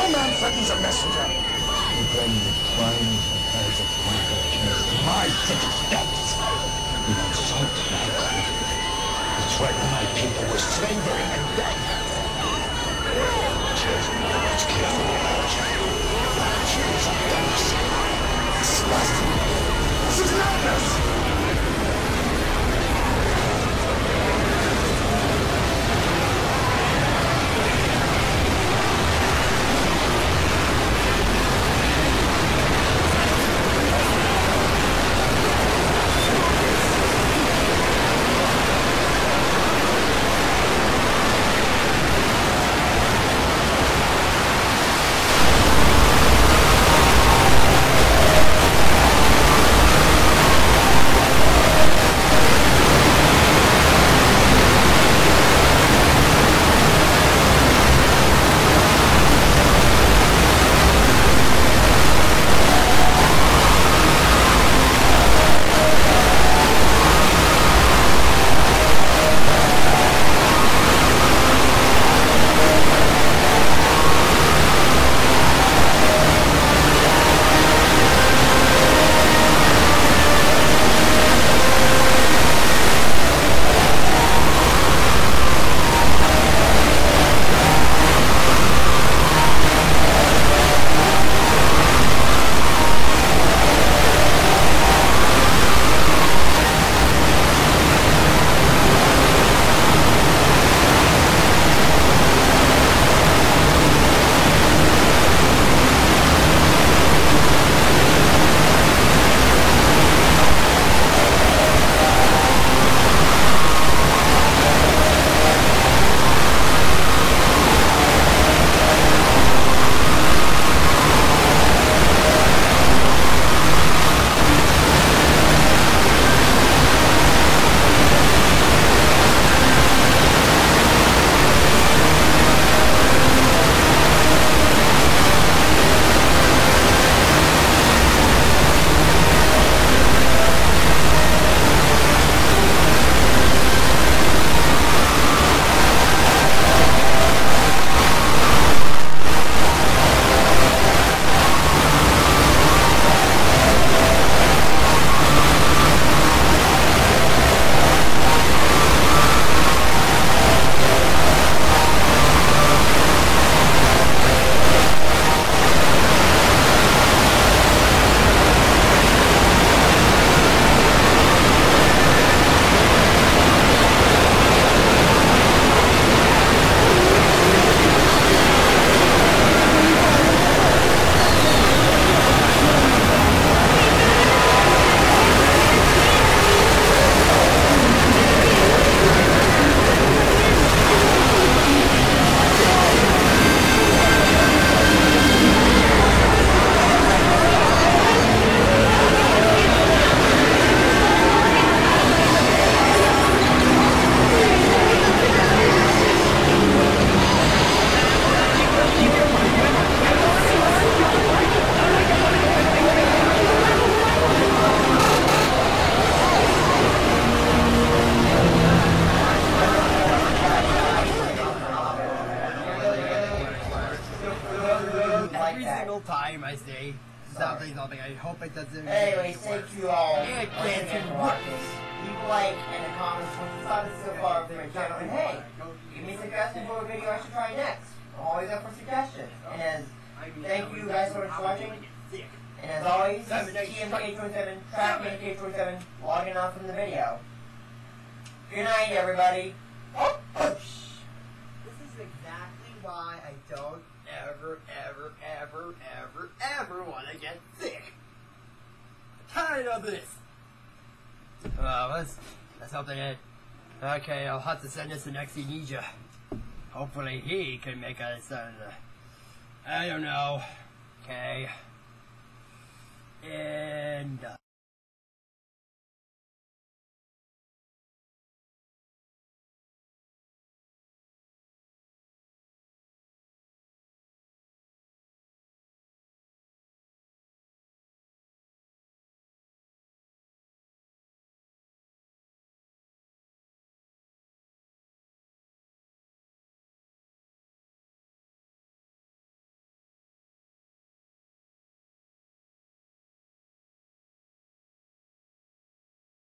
No man threatens a messenger. You blame the crimes and herds of Michael against my city steps. You insult my God. You threaten my people with slavery and death. Choose words carefully, Archer. This is madness! Every single time I say something, something, I hope it doesn't. Anyways, thank you all Yeah, once again Dancing for watching. Leave a like and a comment what you thought of so far from my channel. And hey, give me suggestions for a video I should try next. I'm always up for suggestions. And as thank you guys so much for watching. And as always, this is TMK27, TrackMK27, logging off from the video. Good night, everybody. This is exactly why I don't ever, ever, ever, ever, ever want to get sick. I'm tired of this. Uh, let's, let's hope they did. Okay, I'll have to send this to Nexi Hopefully he can make a senator. I don't know. Okay. And... Uh,